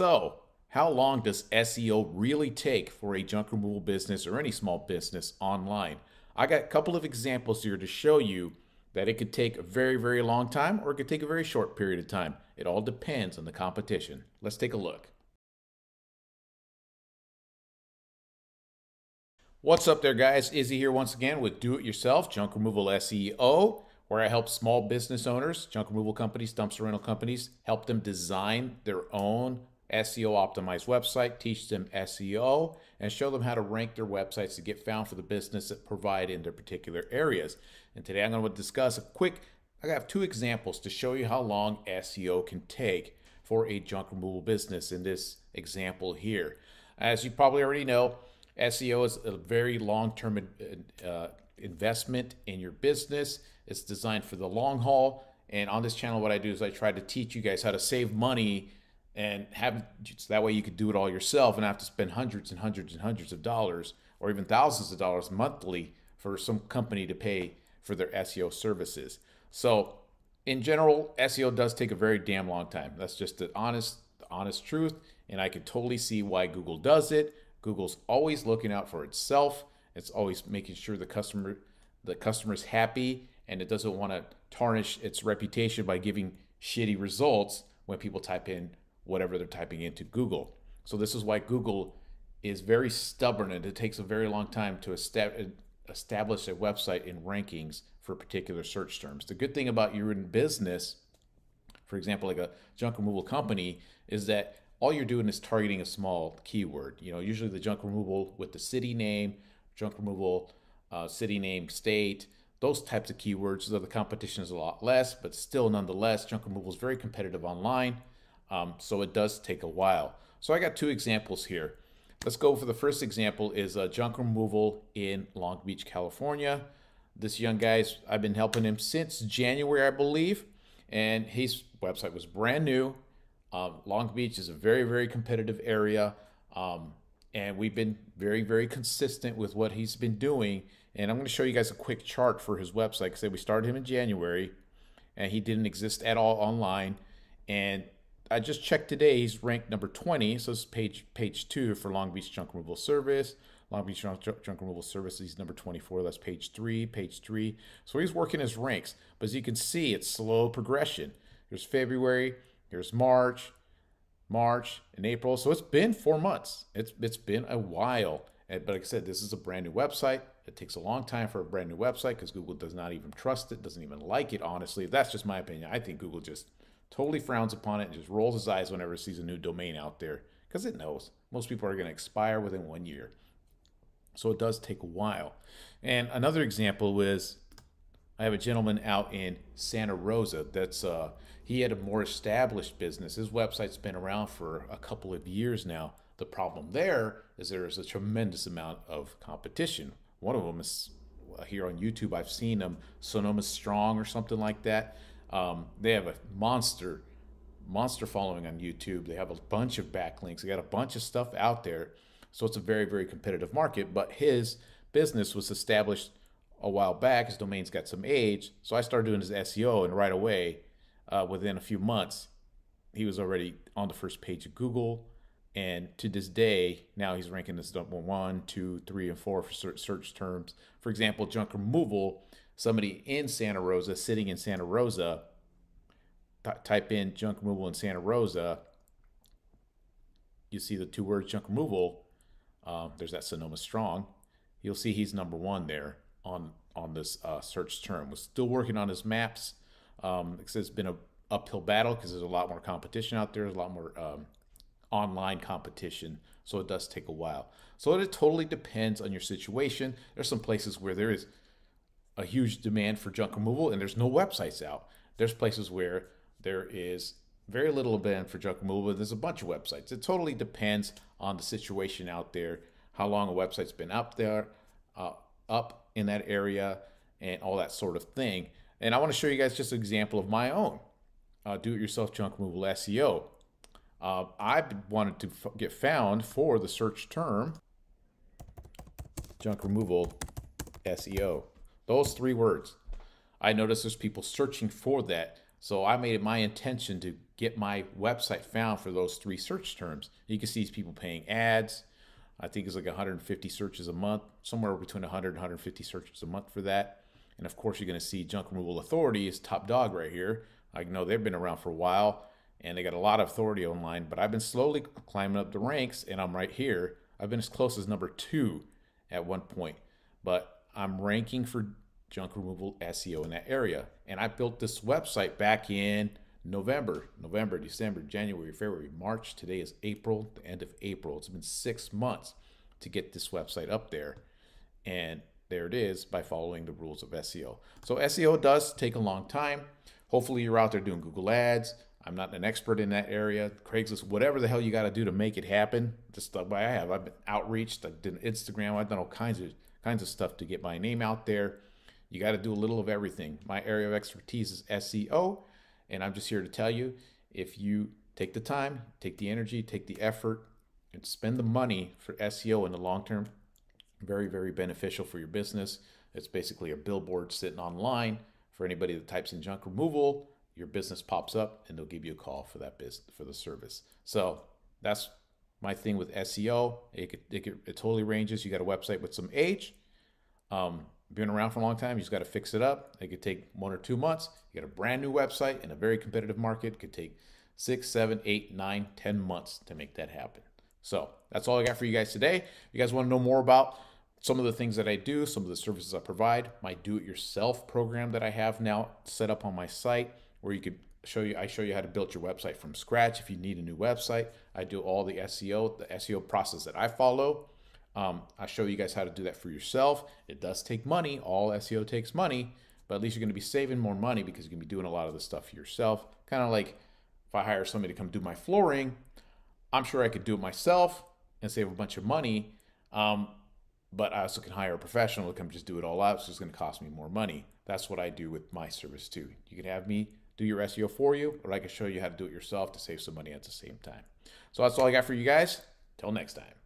So, how long does SEO really take for a junk removal business or any small business online? I got a couple of examples here to show you that it could take a very, very long time or it could take a very short period of time. It all depends on the competition. Let's take a look. What's up there, guys? Izzy here once again with Do It Yourself Junk Removal SEO, where I help small business owners, junk removal companies, dumpster rental companies, help them design their own SEO optimized website, teach them SEO, and show them how to rank their websites to get found for the business that provide in their particular areas. And today I'm going to discuss a quick, I have two examples to show you how long SEO can take for a junk removal business in this example here. As you probably already know, SEO is a very long term uh, investment in your business. It's designed for the long haul. And on this channel, what I do is I try to teach you guys how to save money and have so that way you could do it all yourself and have to spend hundreds and hundreds and hundreds of dollars or even thousands of dollars monthly for some company to pay for their SEO services. So, in general, SEO does take a very damn long time. That's just the honest, the honest truth, and I can totally see why Google does it. Google's always looking out for itself. It's always making sure the customer, the customer's happy, and it doesn't want to tarnish its reputation by giving shitty results when people type in whatever they're typing into Google. So this is why Google is very stubborn and it takes a very long time to establish a website in rankings for particular search terms. The good thing about you're in business, for example, like a junk removal company, is that all you're doing is targeting a small keyword. You know, usually the junk removal with the city name, junk removal, uh, city name, state, those types of keywords. So the competition is a lot less, but still, nonetheless, junk removal is very competitive online. Um, so it does take a while. So I got two examples here. Let's go for the first example is uh, junk removal in Long Beach, California. This young guy's, I've been helping him since January, I believe, and his website was brand new. Um, Long Beach is a very, very competitive area, um, and we've been very, very consistent with what he's been doing. And I'm going to show you guys a quick chart for his website because we started him in January, and he didn't exist at all online. And I just checked today. He's ranked number 20. So this is page page two for Long Beach Junk Removal Service. Long Beach Junk, Junk Removal Service. He's number 24. That's page three. Page three. So he's working his ranks. But as you can see, it's slow progression. Here's February. Here's March. March and April. So it's been four months. It's it's been a while. But like I said, this is a brand new website. It takes a long time for a brand new website because Google does not even trust it, doesn't even like it. Honestly, that's just my opinion. I think Google just totally frowns upon it and just rolls his eyes whenever it sees a new domain out there because it knows most people are going to expire within one year. So it does take a while. And another example is I have a gentleman out in Santa Rosa that's uh, he had a more established business. His website's been around for a couple of years now. The problem there is there is a tremendous amount of competition. One of them is uh, here on YouTube. I've seen them Sonoma Strong or something like that. Um, they have a monster, monster following on YouTube. They have a bunch of backlinks. They got a bunch of stuff out there. So it's a very, very competitive market. But his business was established a while back. His domain's got some age. So I started doing his SEO, and right away, uh, within a few months, he was already on the first page of Google. And to this day, now he's ranking as number one, two, three, and four for search terms. For example, junk removal somebody in Santa Rosa, sitting in Santa Rosa, type in junk removal in Santa Rosa, you see the two words junk removal. Um, there's that Sonoma Strong. You'll see he's number one there on on this uh, search term. We're still working on his maps. Um, it's been a uphill battle because there's a lot more competition out there. There's a lot more um, online competition, so it does take a while. So it totally depends on your situation. There's some places where there is a huge demand for junk removal and there's no websites out. There's places where there is very little demand for junk removal, there's a bunch of websites. It totally depends on the situation out there, how long a website's been up there, uh, up in that area, and all that sort of thing. And I want to show you guys just an example of my own uh, do-it-yourself junk removal SEO. Uh, I wanted to f- get found for the search term junk removal SEO. Those three words. I notice there's people searching for that So I made it my intention to get my website found for those three search terms. You can see these people paying ads. I think it's like 150 searches a month, somewhere between 100 and 150 searches a month for that. And of course, you're going to see Junk Removal Authority is top dog right here. I know they've been around for a while and they got a lot of authority online, but I've been slowly climbing up the ranks and I'm right here. I've been as close as number two at one point, but I'm ranking for junk removal SEO in that area. And I built this website back in November, November, December, January, February, March. Today is April, the end of April. It's been six months to get this website up there. And there it is by following the rules of SEO. So SEO does take a long time. Hopefully, you're out there doing Google Ads. I'm not an expert in that area. Craigslist, whatever the hell you got to do to make it happen. Just the way I have. I've been outreached. I did Instagram. I've done all kinds of kinds of stuff to get my name out there. You got to do a little of everything. My area of expertise is SEO, and I'm just here to tell you if you take the time, take the energy, take the effort, and spend the money for SEO in the long term, very, very beneficial for your business. It's basically a billboard sitting online for anybody that types in junk removal. Your business pops up, and they'll give you a call for that business for the service. So that's my thing with SEO. It, could, it, could, it totally ranges. You got a website with some age. Um, been around for a long time. You just got to fix it up. It could take one or two months. You got a brand new website in a very competitive market. It could take six, seven, eight, nine, ten months to make that happen. So that's all I got for you guys today. If you guys want to know more about some of the things that I do, some of the services I provide, my do-it-yourself program that I have now set up on my site, where you could show you I show you how to build your website from scratch if you need a new website. I do all the SEO, the SEO process that I follow um, I show you guys how to do that for yourself. It does take money. All SEO takes money, but at least you're going to be saving more money because you're going to be doing a lot of the stuff yourself. Kind of like if I hire somebody to come do my flooring, I'm sure I could do it myself and save a bunch of money. Um, but I also can hire a professional to come just do it all out. So it's going to cost me more money. That's what I do with my service too. You can have me do your SEO for you, or I can show you how to do it yourself to save some money at the same time. So that's all I got for you guys. Till next time.